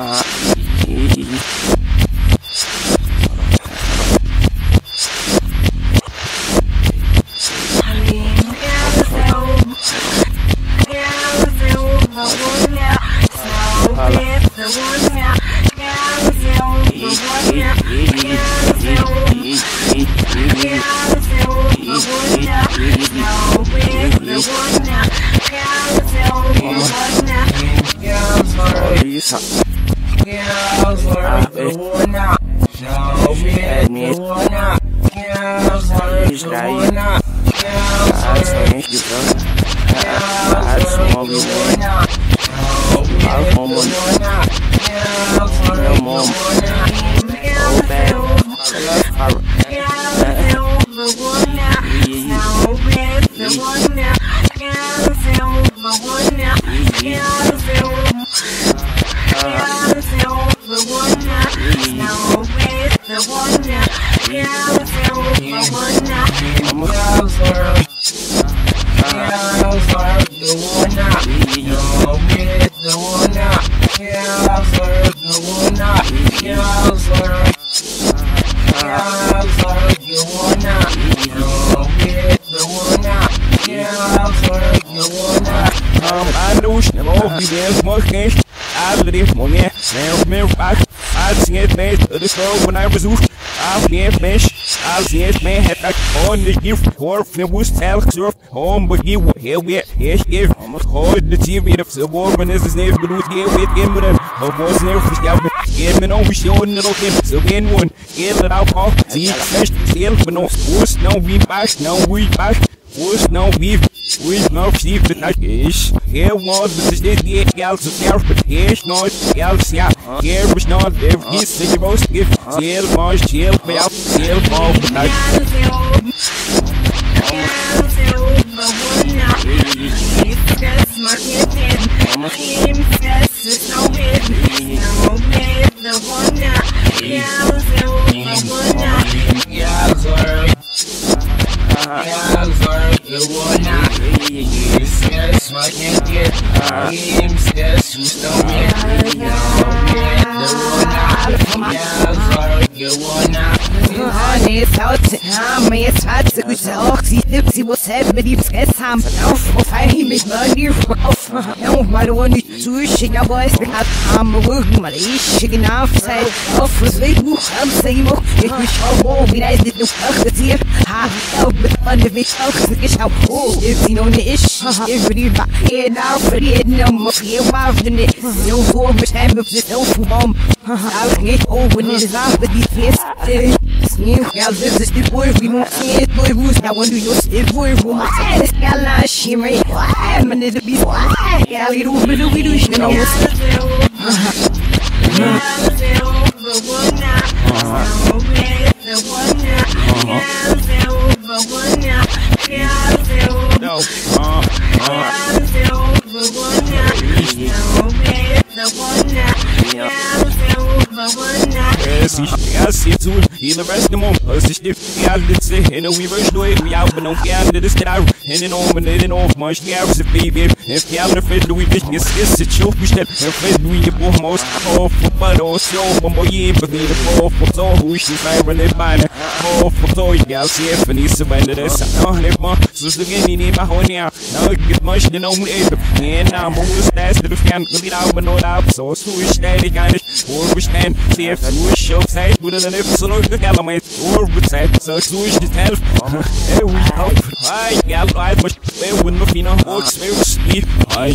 Uh... Girls work the one. Show me the one. Girls work the one. Girls work the one. Show me the one Não me desmoquei, abre mulher, não me faz when I was oef. I'll be a fish. I'll see it, man. Had that on the gift or if it was tell surf home, but you were here with yes, give. I'm a hold the TV of the war when this is never good with here with him, but I was never for scalp. Get me no, we showing little him. So in one, get it out, call. See, fish, still, but no, was no, we back, no, we back. Was no, we with no sheep in that is. Here was the city gals of there, but here's not gals, yeah. Here was not if he's the most Smoking get games, guess who's you wanna. Honey, it's out to him, it's hot to be talk. See, if he was having the best time, off of him, it's money off. Não, mas o ano sushi, a voz que a cama, o marido, que na frente, off os I'm saying, ich mich auch wohl, wie das nicht passiert. Ha, auch mit anderen Wissen, ich schau, oh, if sie noch nicht, if die war, hier nach, für die, no, muss hier mal, wenn ich, so vor, mit bis auf dem Baum, auch nicht, oh, ich sage, die Fest, Sim, às vezes depois vi não sei, depois buscar quando eu depois vou matar esse cara shimmer. Ai, mas ele bis. Ai, ali do do do do não. No, uh, Es ist erst jetzt so, jeder weiß nicht mehr, es ist die Letzte, in der Weaver durch, wir haben noch gerne das Klar, in den Omen, in den Ofen, man sterbt sie, Baby, if you have a fit, we wish you skiss it, show me that, if it we you both most off, but also, more year, but the but so, who is my running man, off, so, see if and he's surrender this, I don't have more, so the game in my home now, now get much than only eight, and I'm always that's the fan, get out, but not out, so switch that, kind of, or we stand, see if we show side, with an episode of the element, or with side, so switch the self, there we go, I got life, but they wouldn't have been a horse, very speed, I,